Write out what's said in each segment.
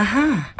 Aha.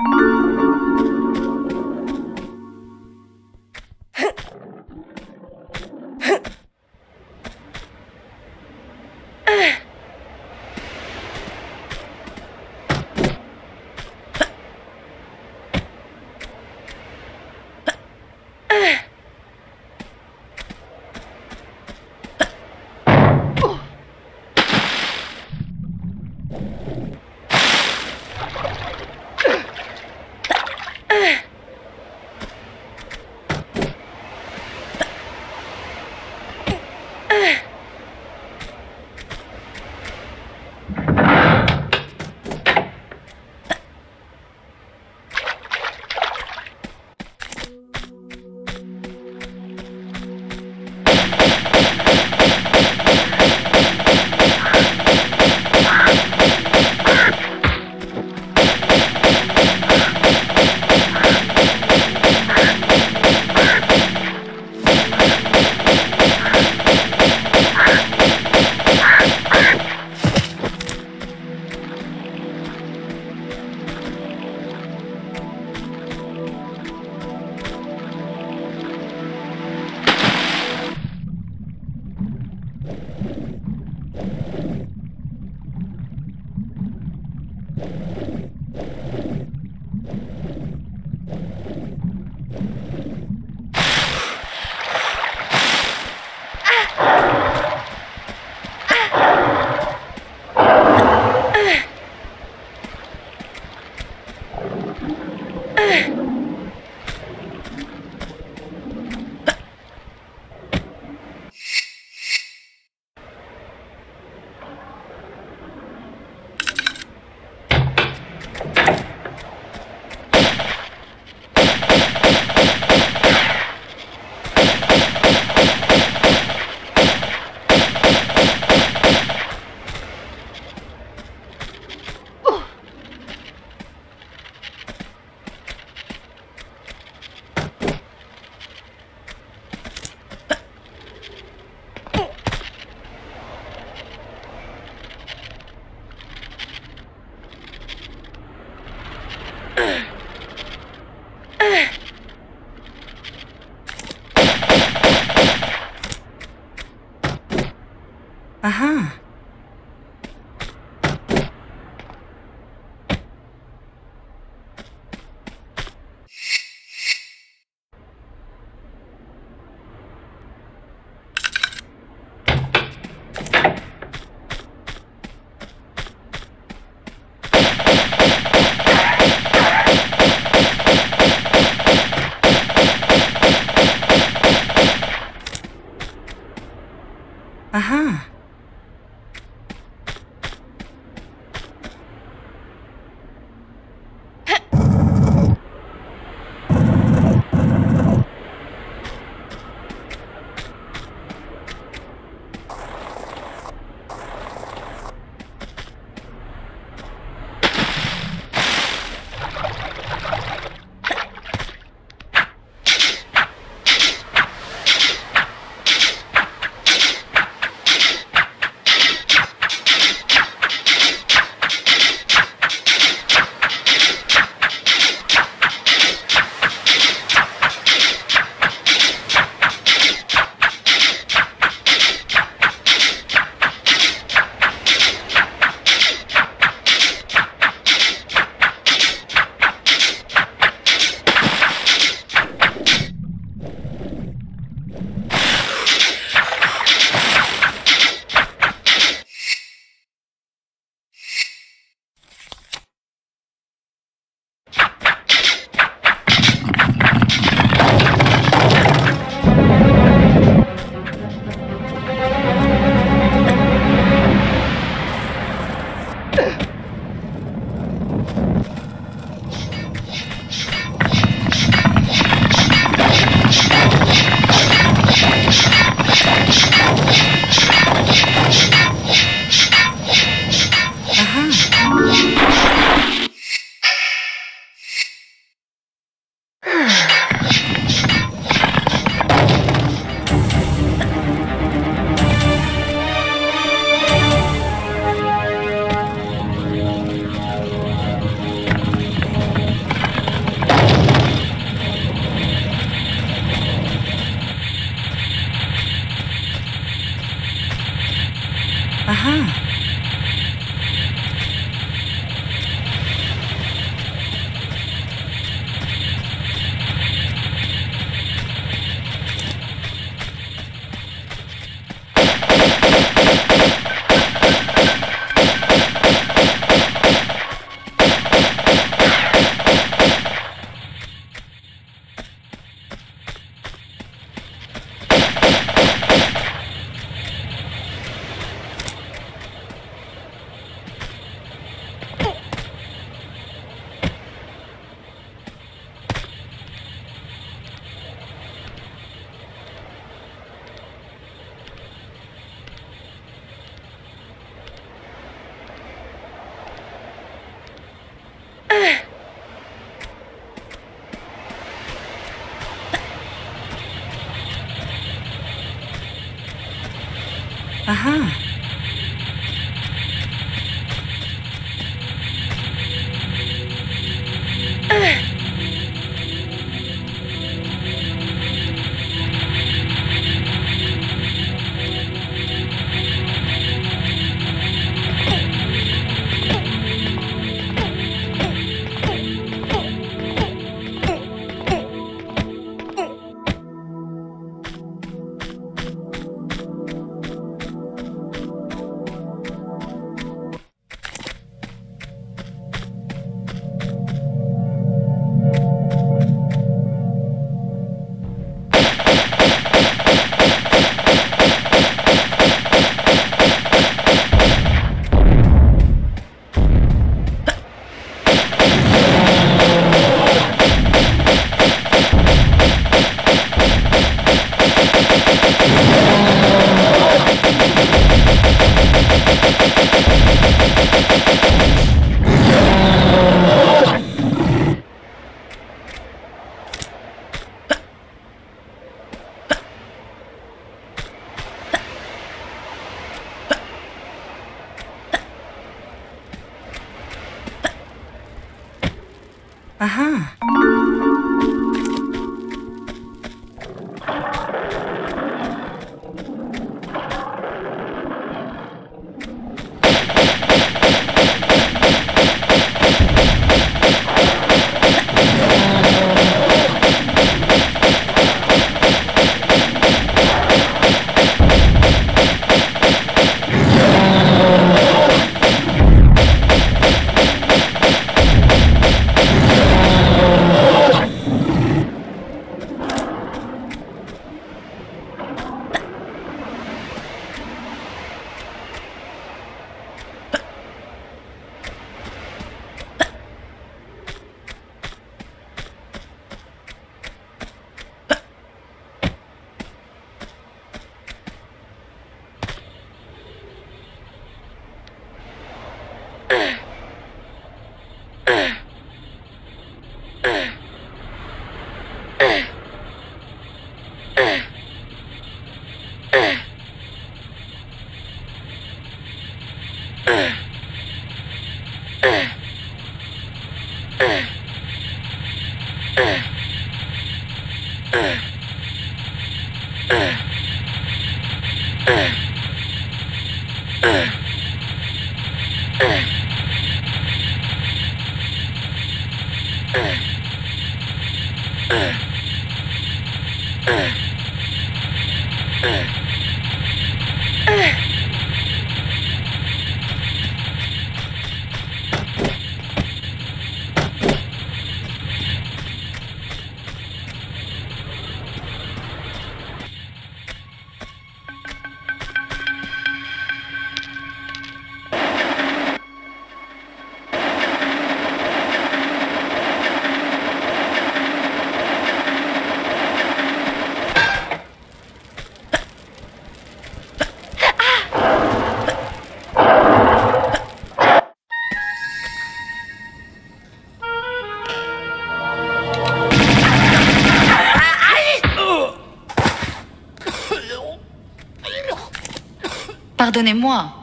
Pardonnez-moi,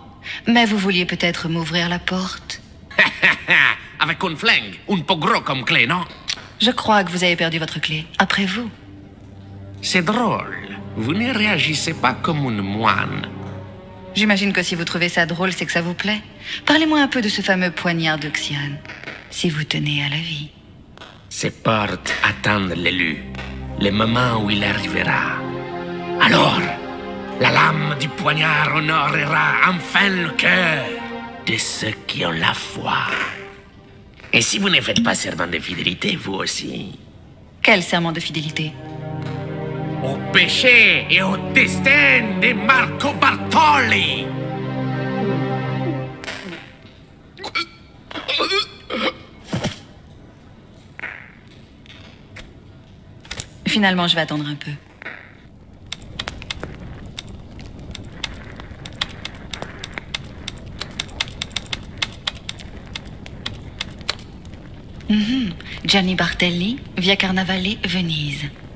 mais vous vouliez peut-être m'ouvrir la porte Avec une flingue, un peu gros comme clé, non? Je crois que vous avez perdu votre clé. Après vous. C'est drôle. Vous ne réagissez pas comme une moine. J'imagine que si vous trouvez ça drôle, c'est que ça vous plaît. Parlez-moi un peu de ce fameux poignard d'Oxiane, si vous tenez à la vie. Ces portes attendent l'élu, le moment où il arrivera. Alors, la lame du poignard honorera enfin le cœur de ceux qui ont la foi. Et si vous ne faites pas serment de fidélité, vous aussi Quel serment de fidélité? Au péché et au destin de Marco Bartoli Finalement, je vais attendre un peu. Gianni Bartelli, via Carnavalet, Venise.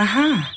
Aha.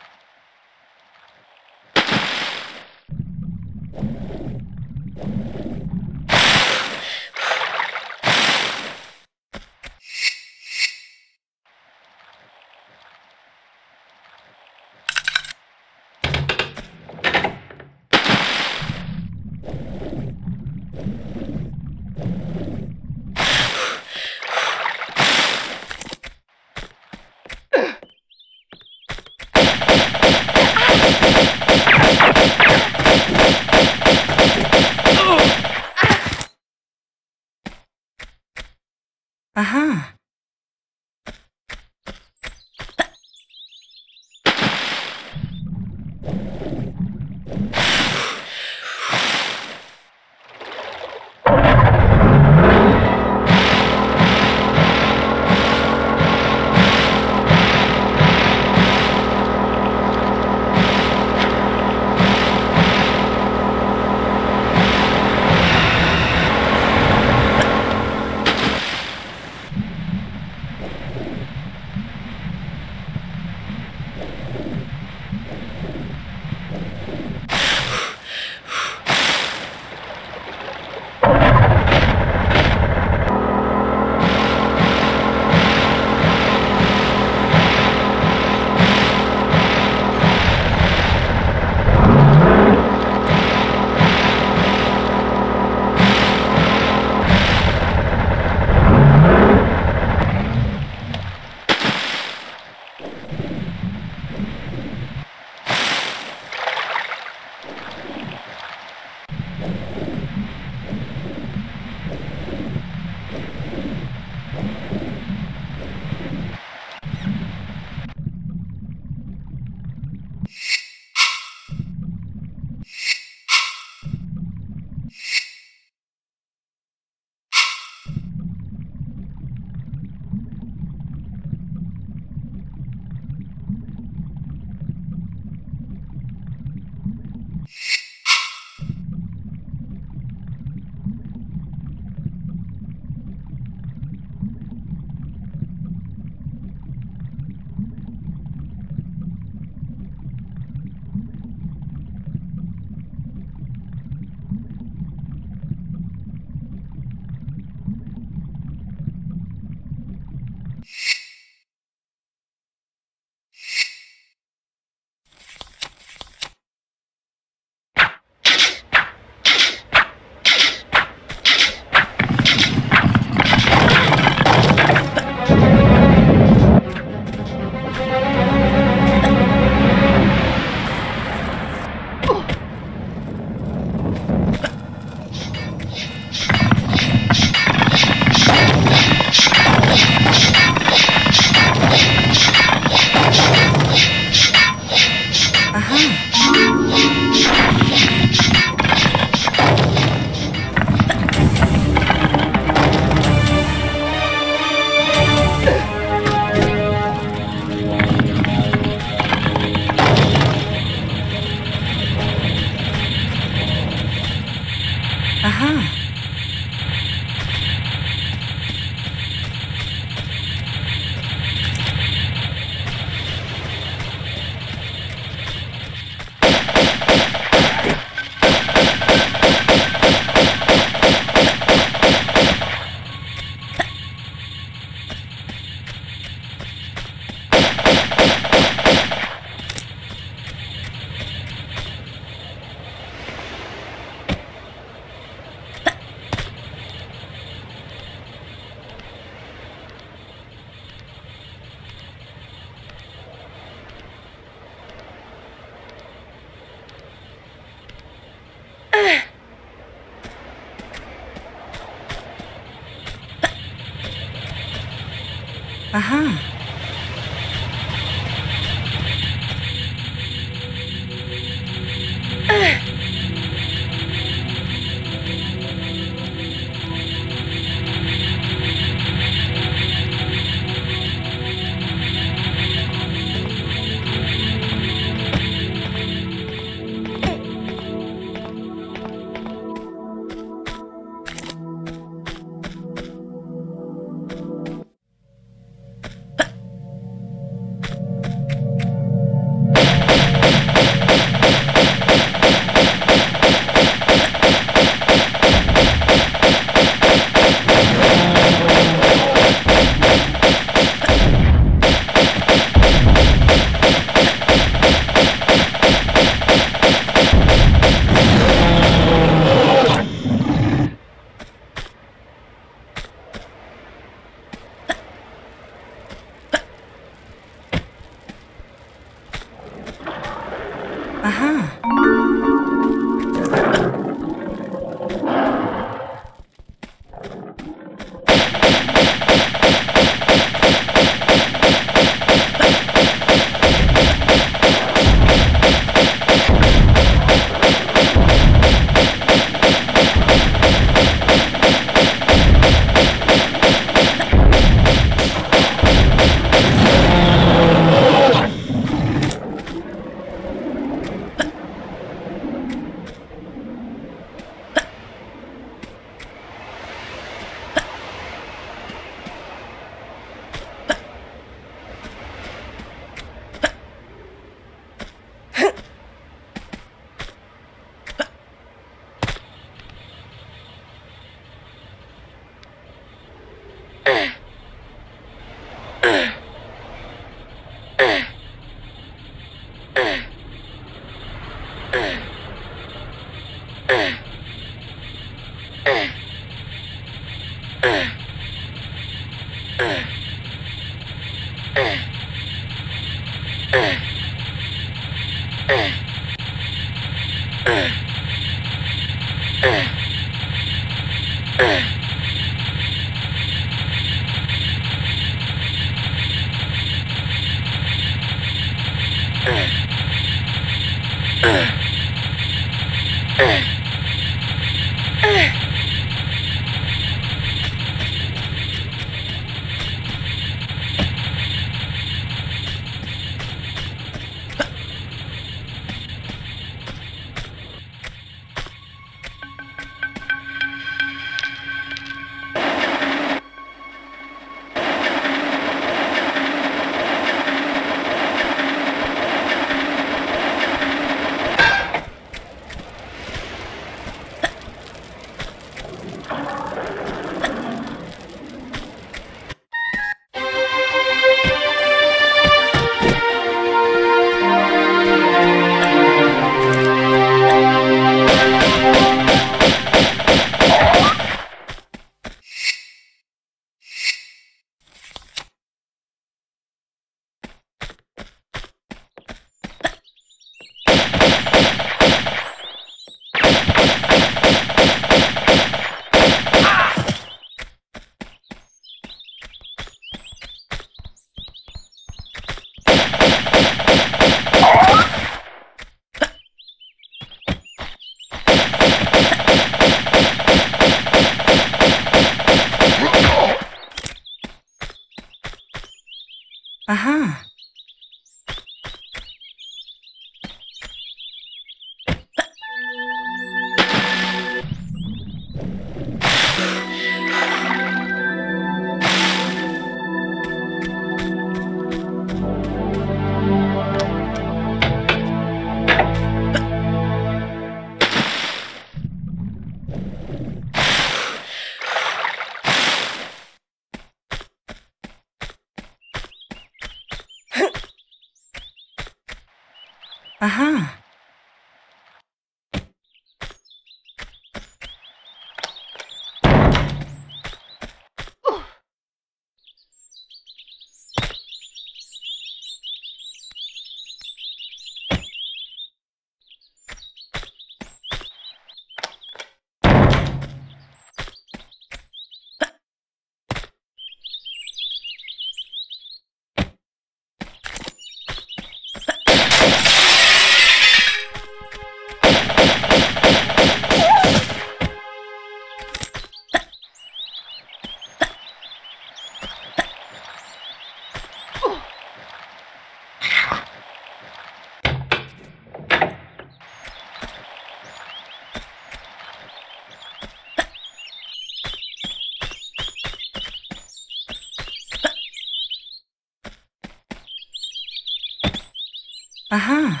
Aha.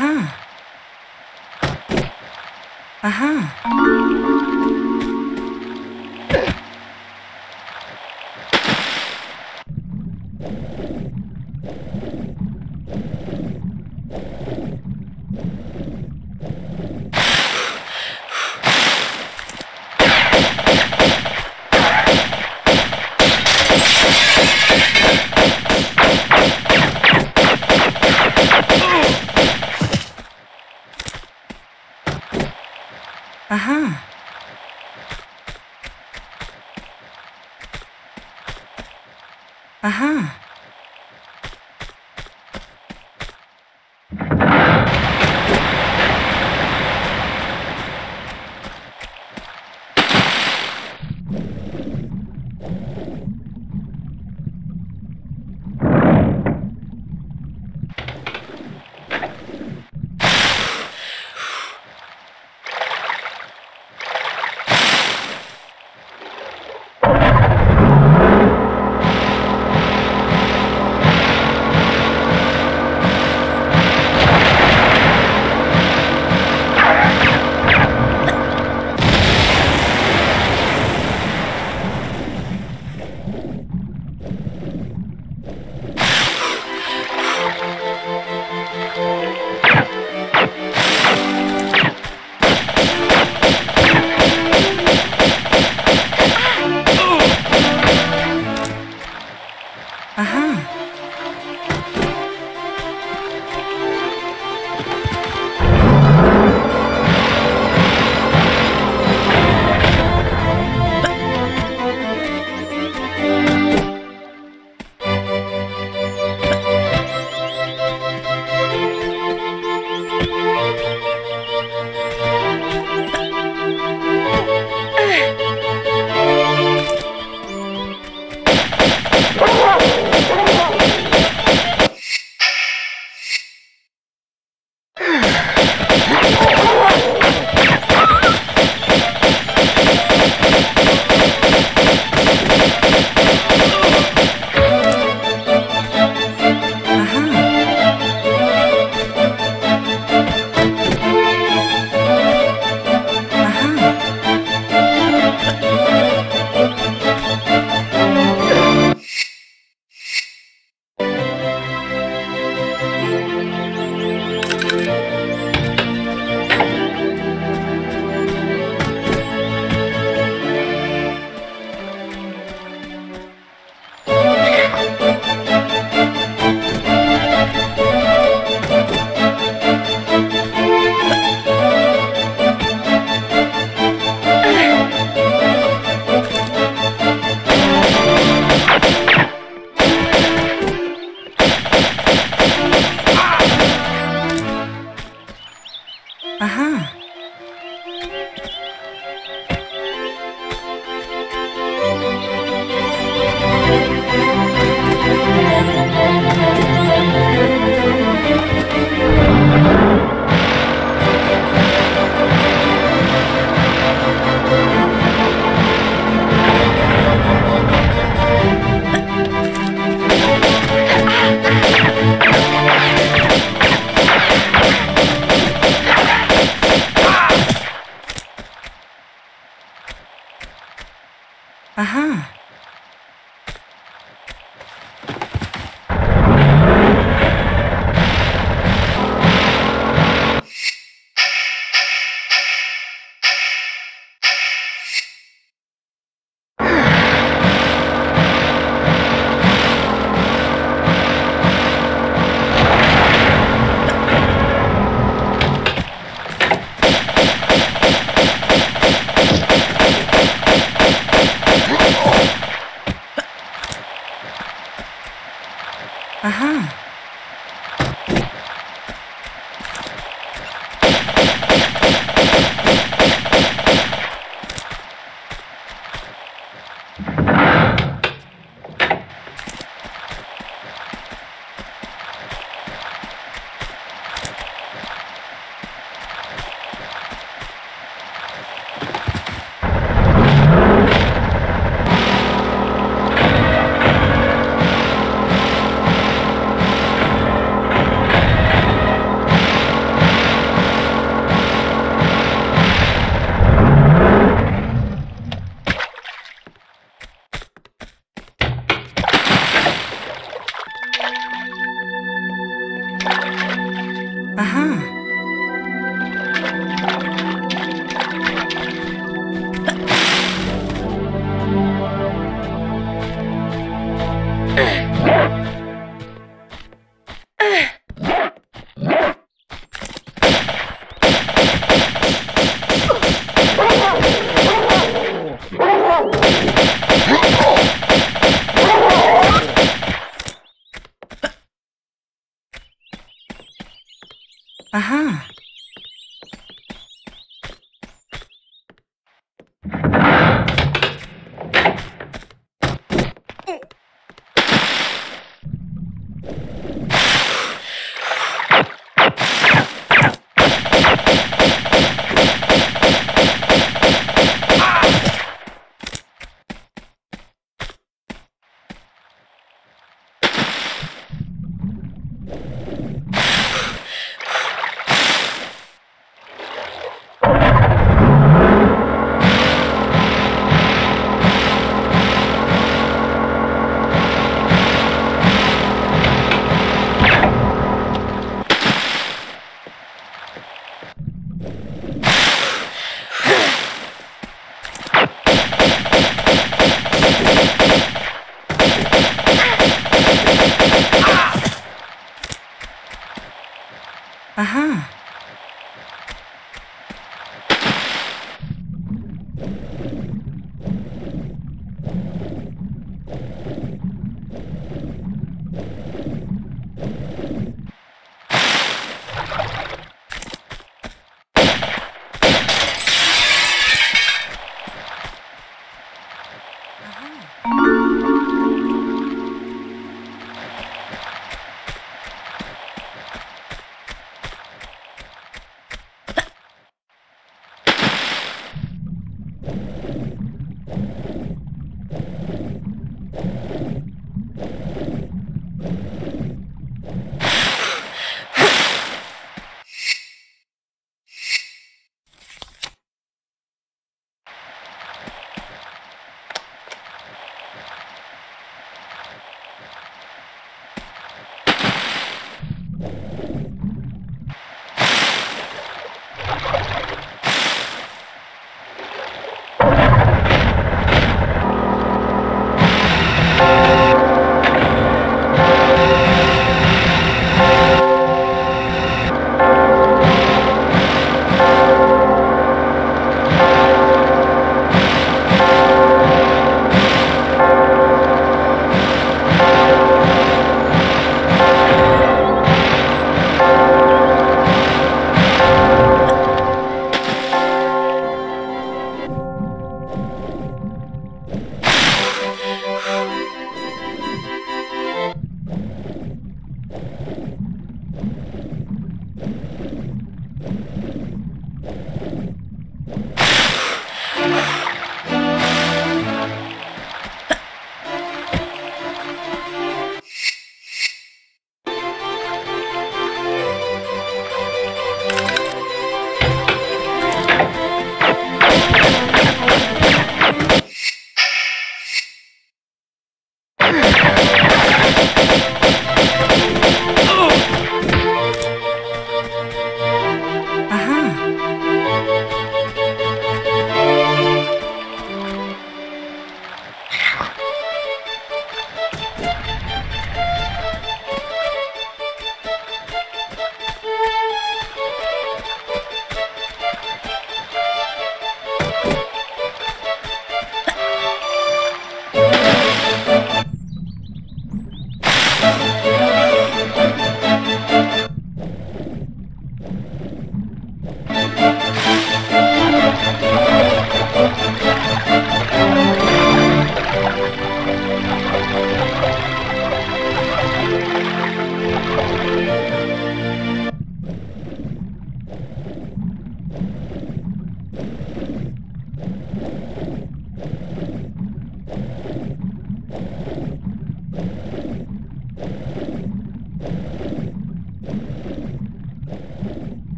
Aha. Aha.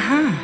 Aha.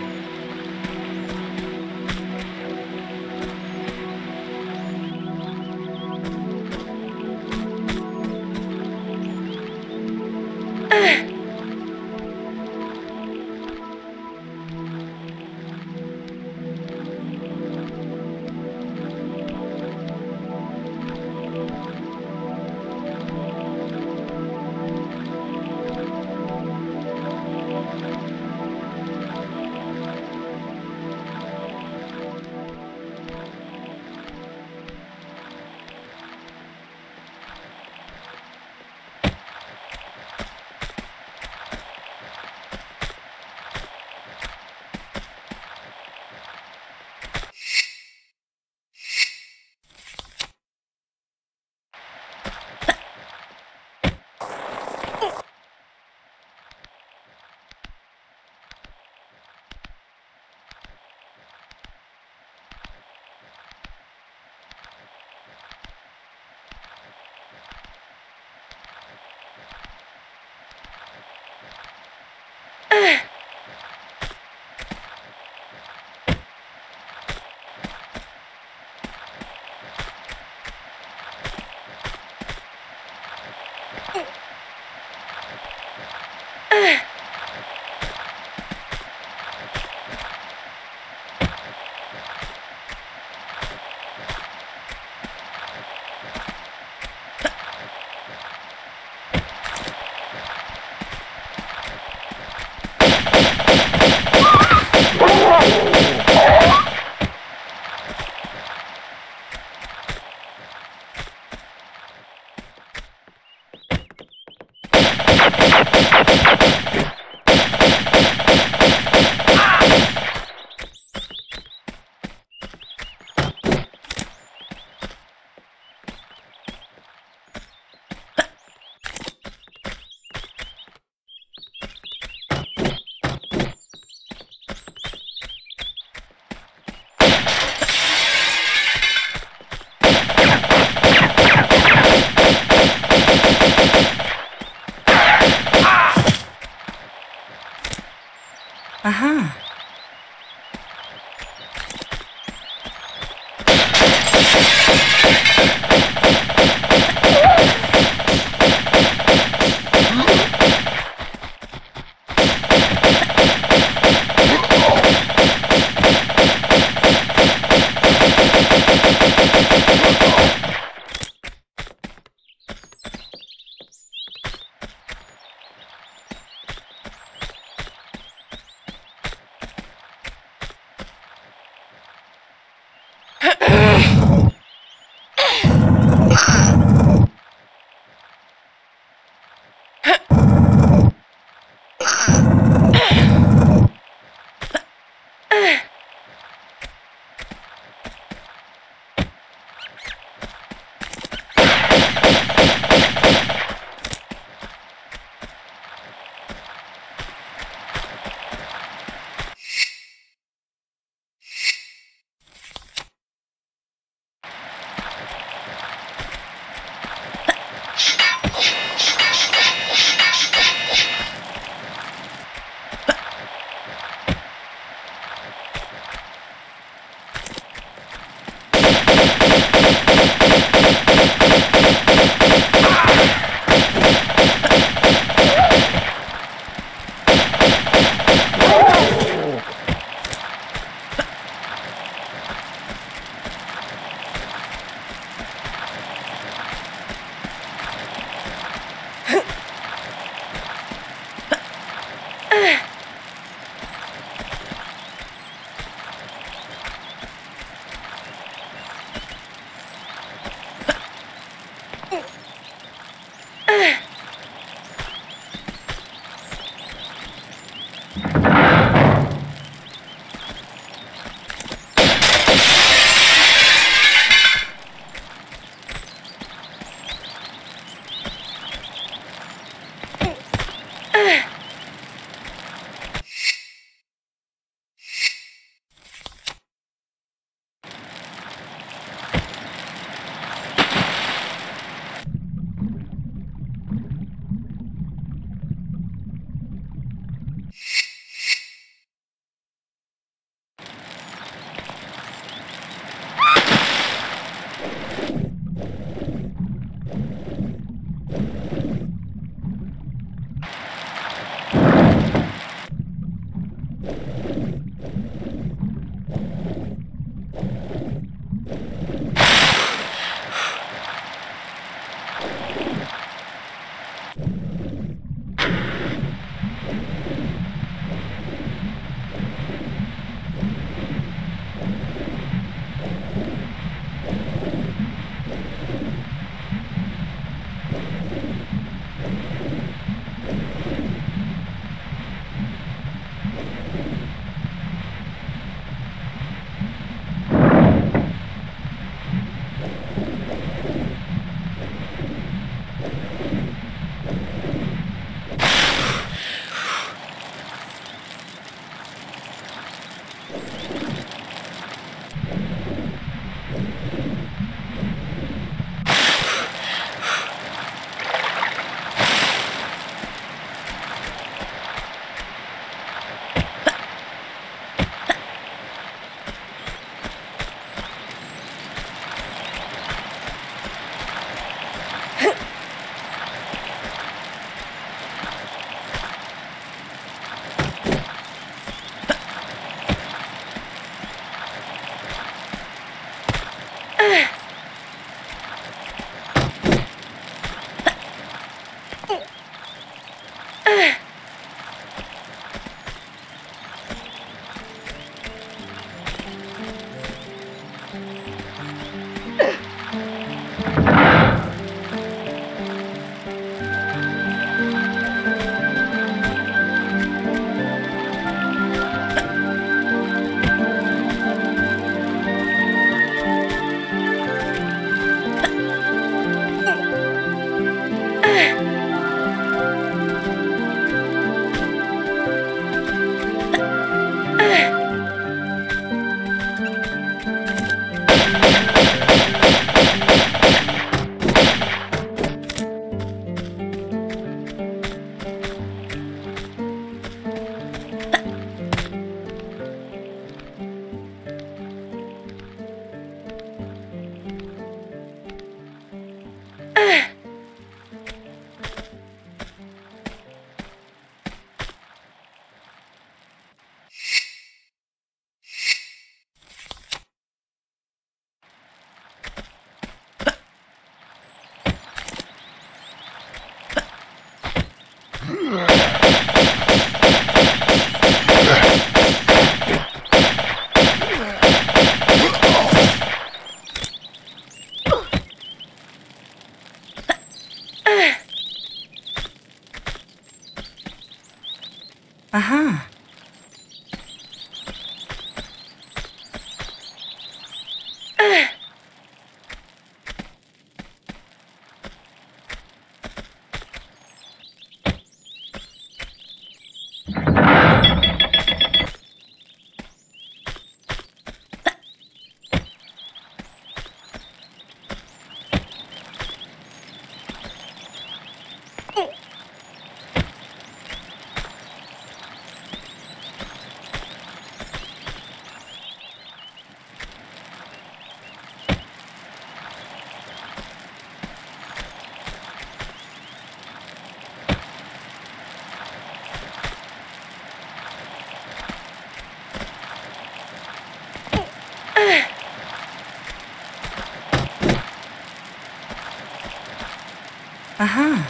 Aha.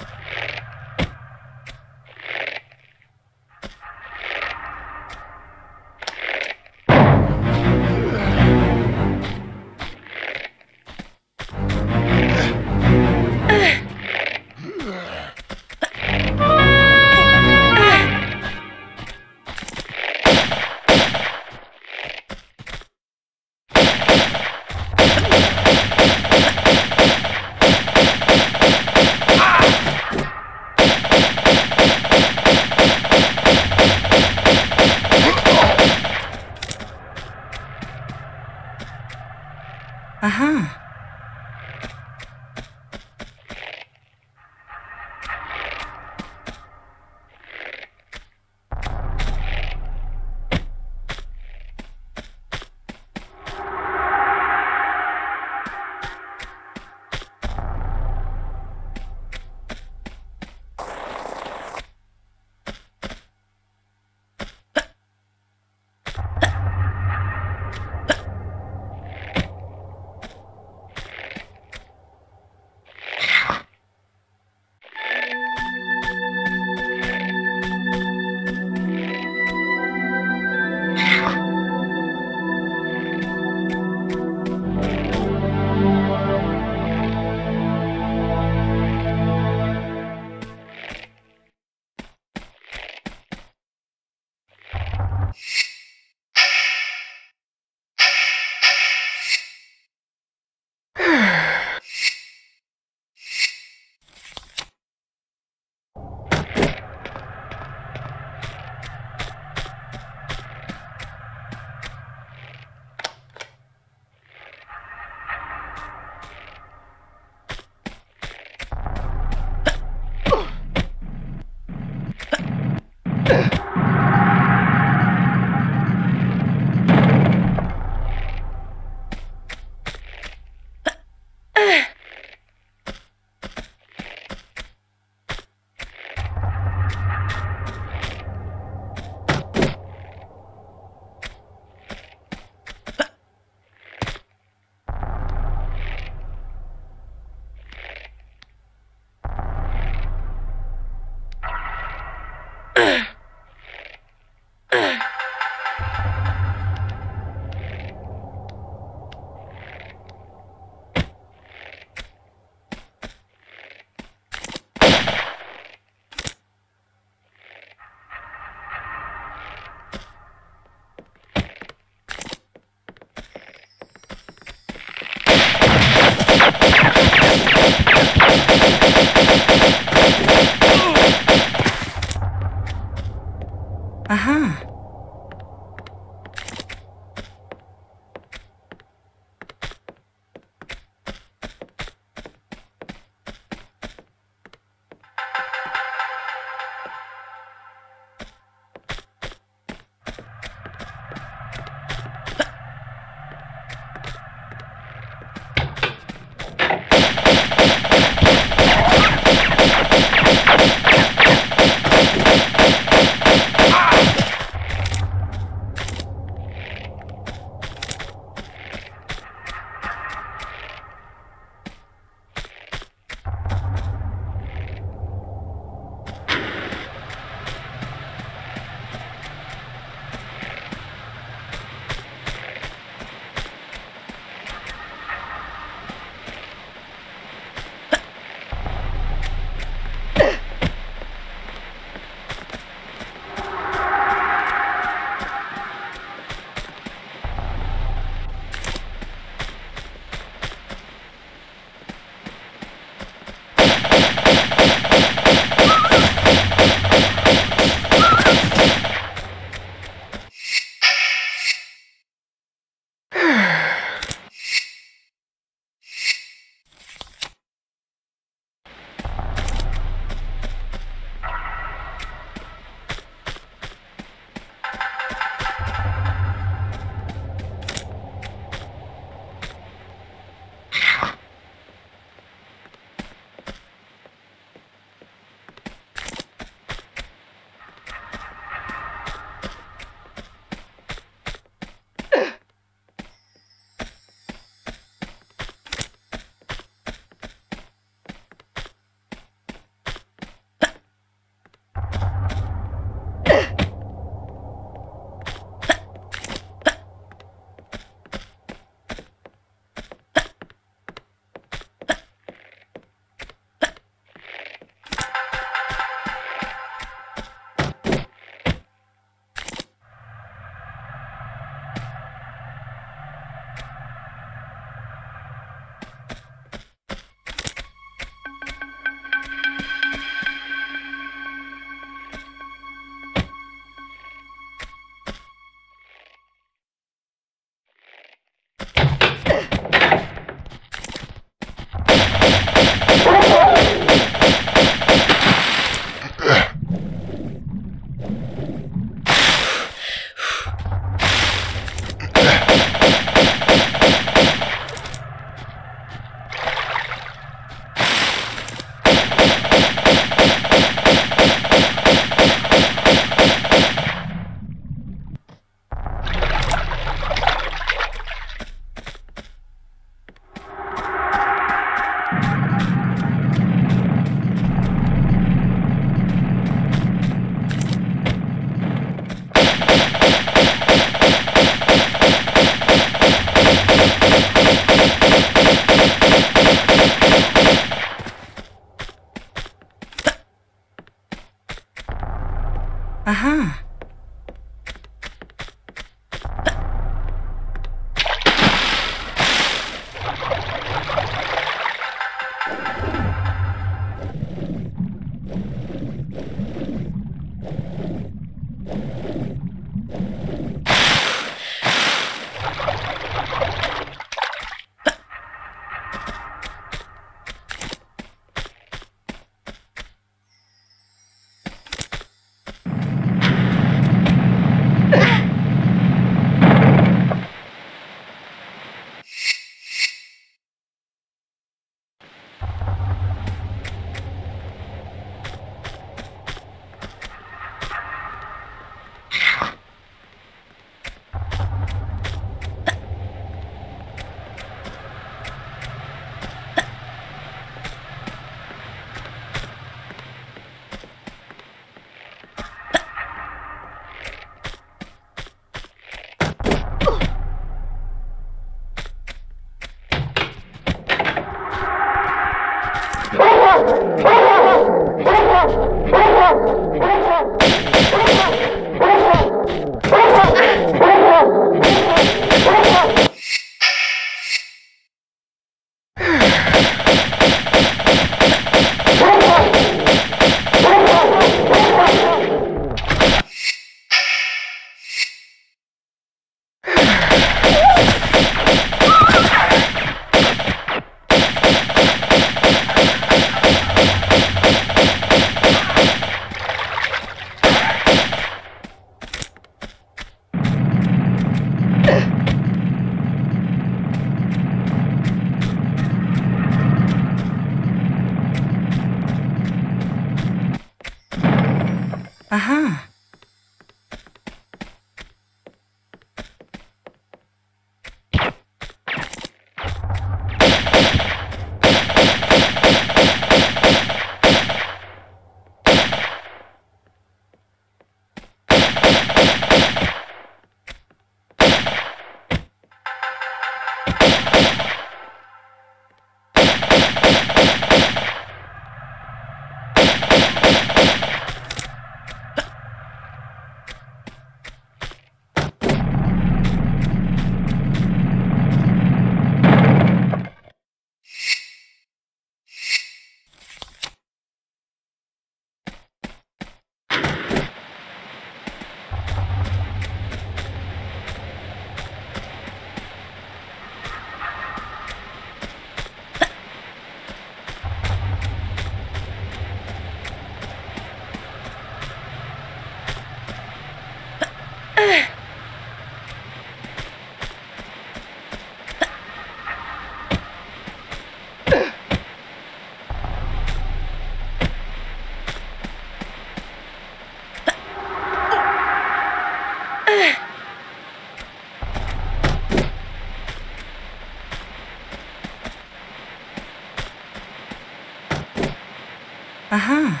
Aha.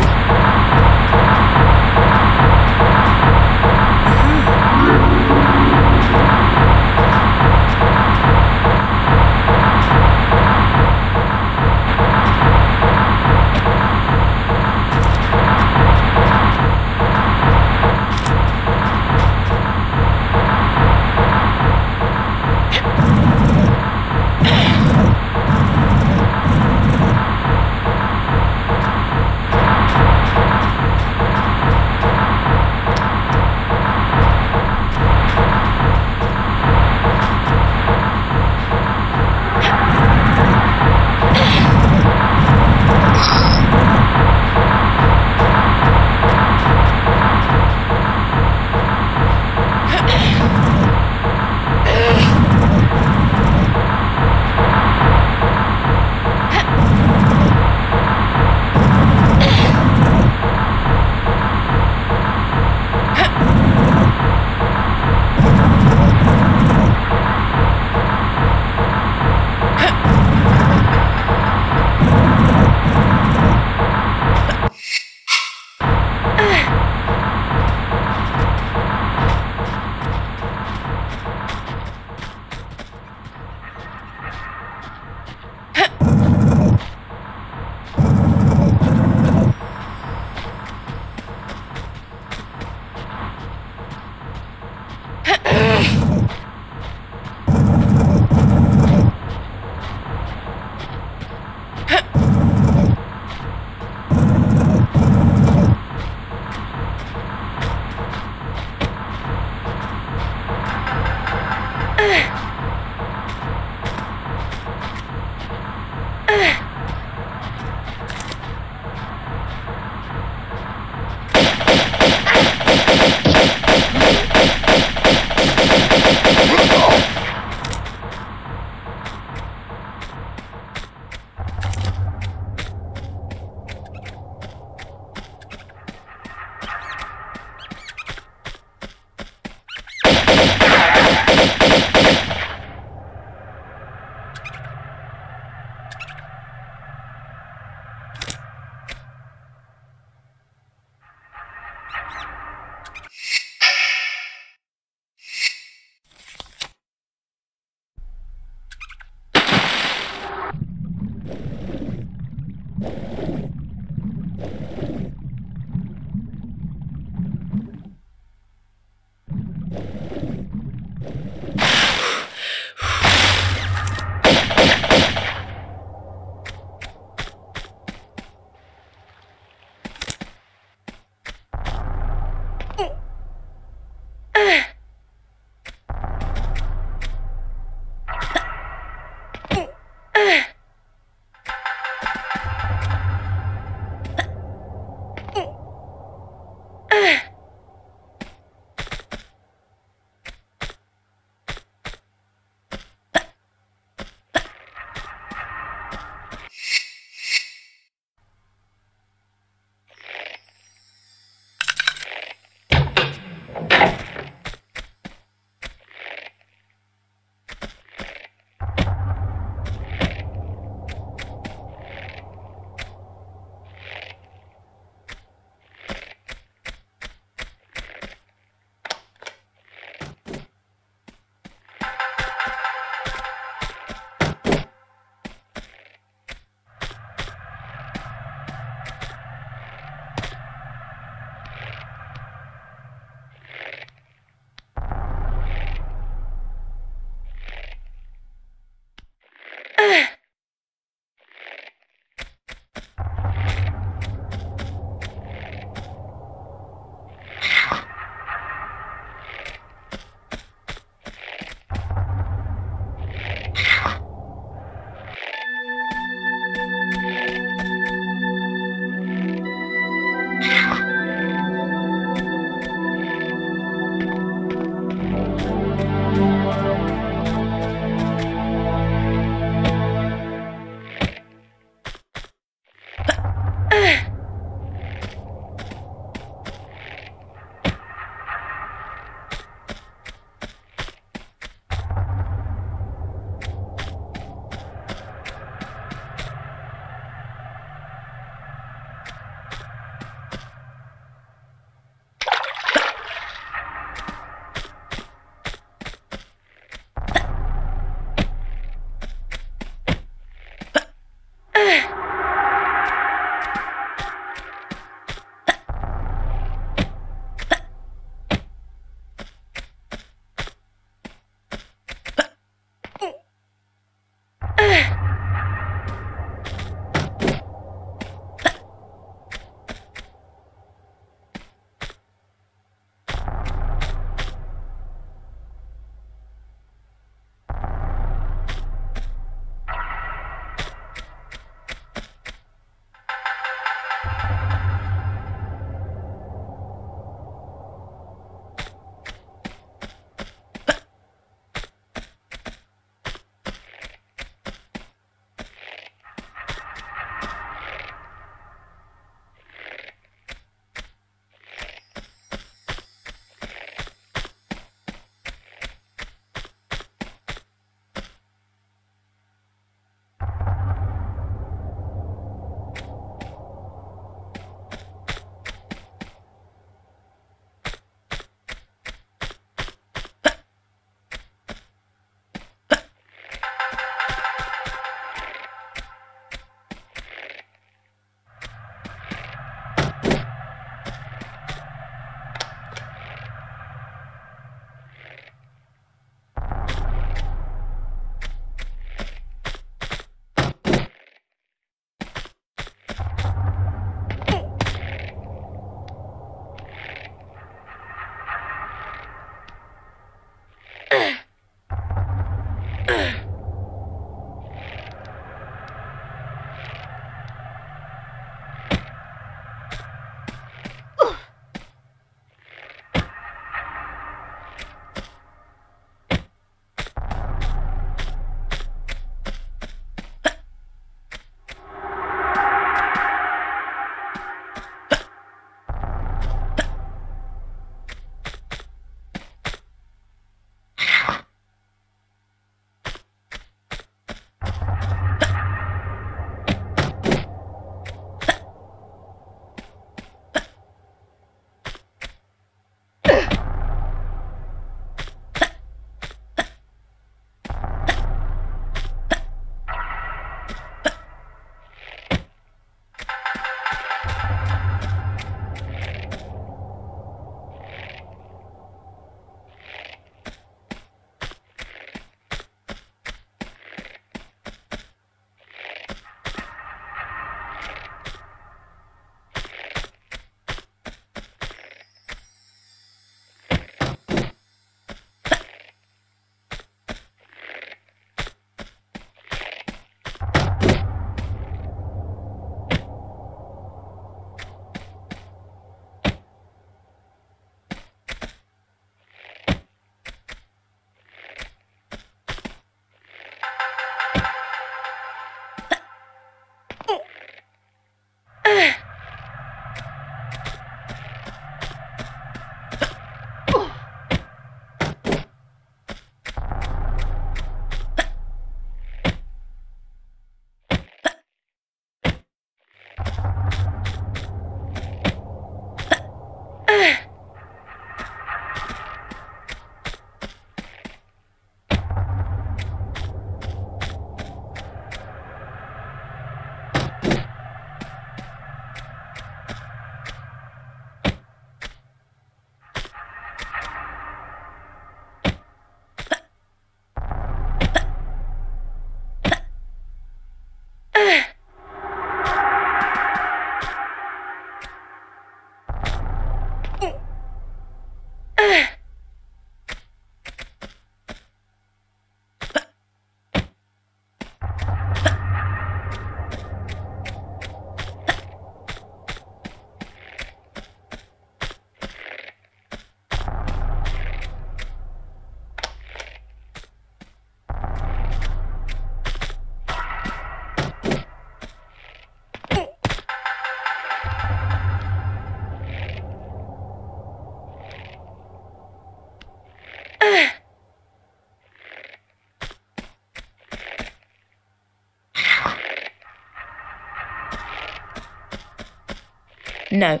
No.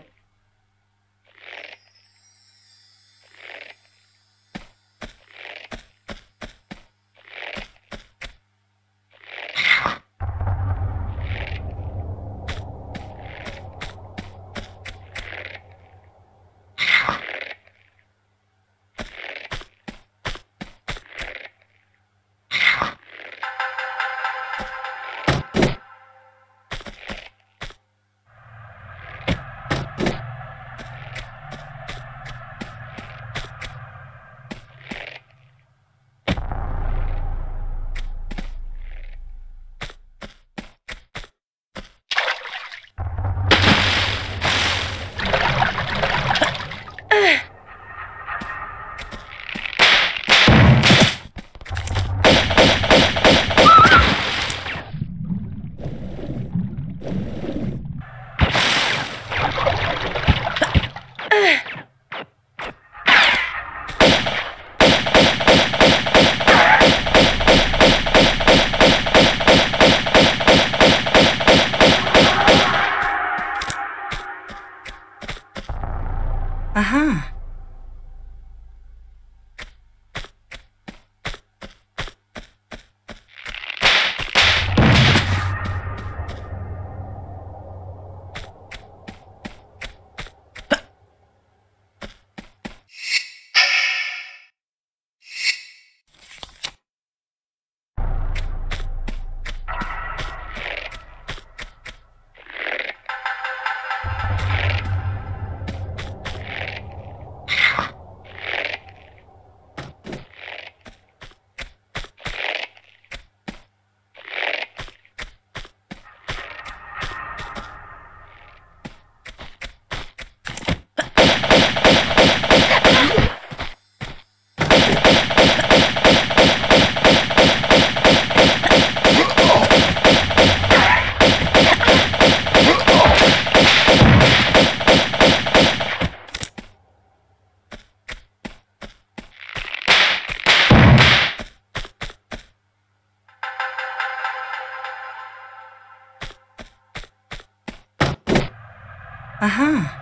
Huh.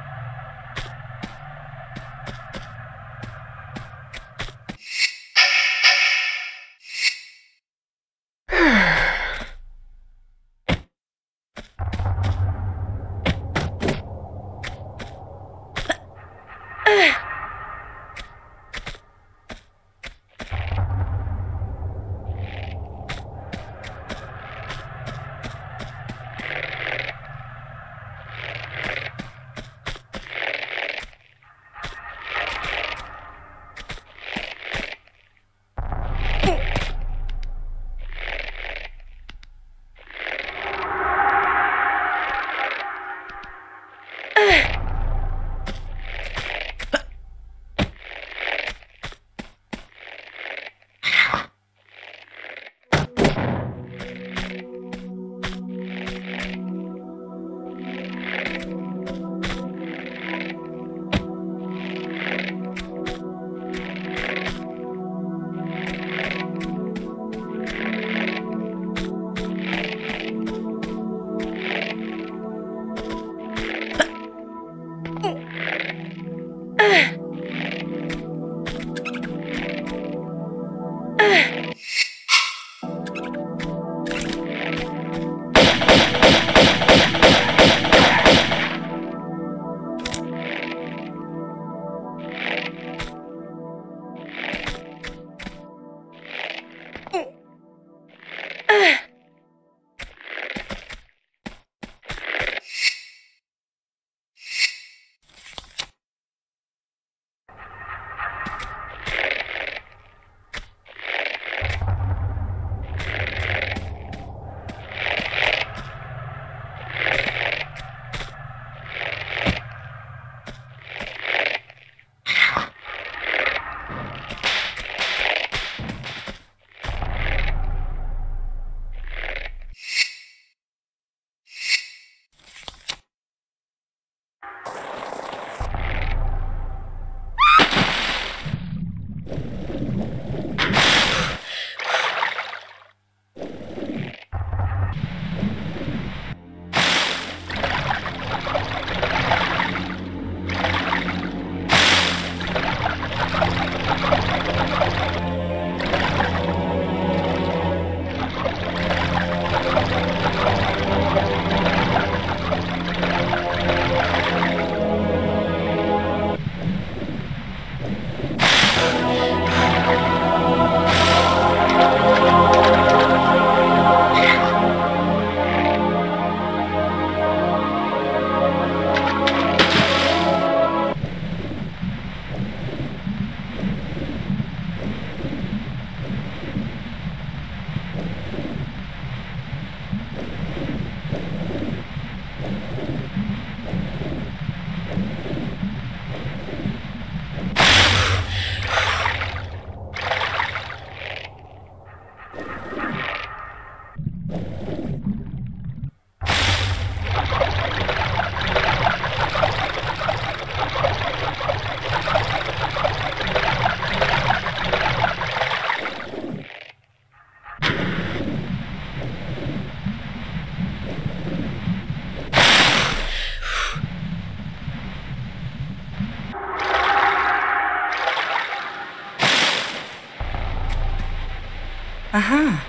Aha.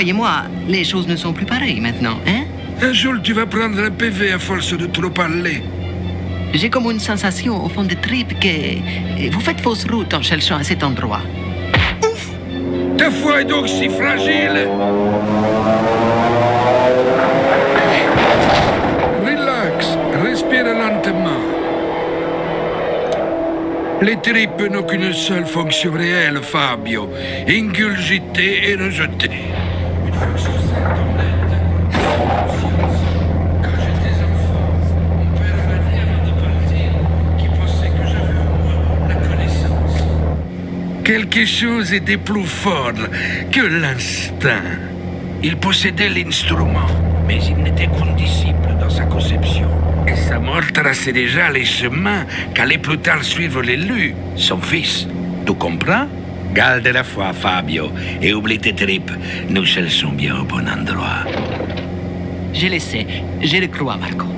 Croyez-moi, les choses ne sont plus pareilles maintenant, hein? Un jour, tu vas prendre un PV à force de trop parler. J'ai comme une sensation au fond des tripes que vous faites fausse route en cherchant à cet endroit. Ta foi est donc si fragile Relax, respire lentement. Les tripes n'ont qu'une seule fonction réelle, Fabio. Ingurgiter et rejeter. Quelque chose était plus fort que l'instinct. Il possédait l'instrument, mais il n'était qu'un disciple dans sa conception. Et sa mort traçait déjà les chemins qu'allait plus tard suivre l'élu, son fils. Tu comprends? Garde la foi, Fabio, et oublie tes tripes. Nous cherchons bien au bon endroit. Je le sais. Je le crois, Marco.